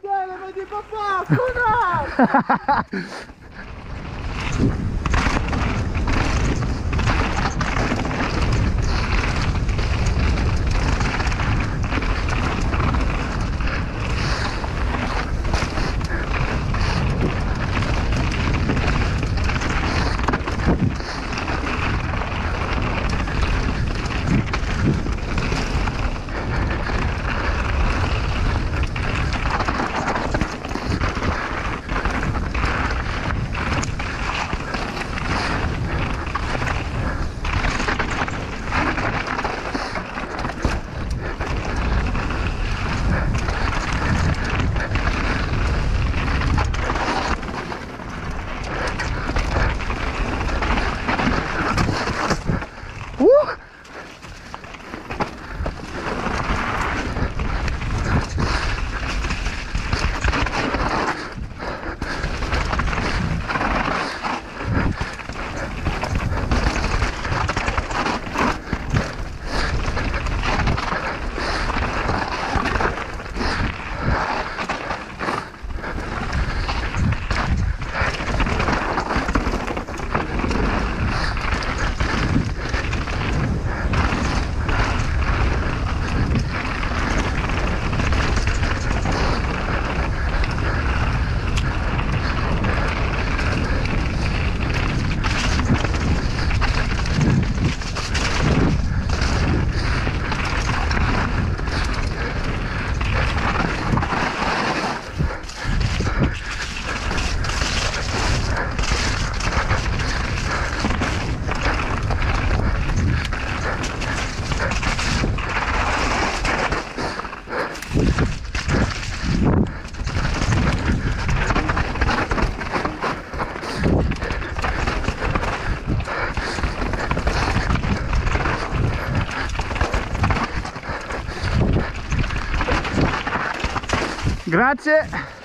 спеціально мені попав! Куда? Grazie.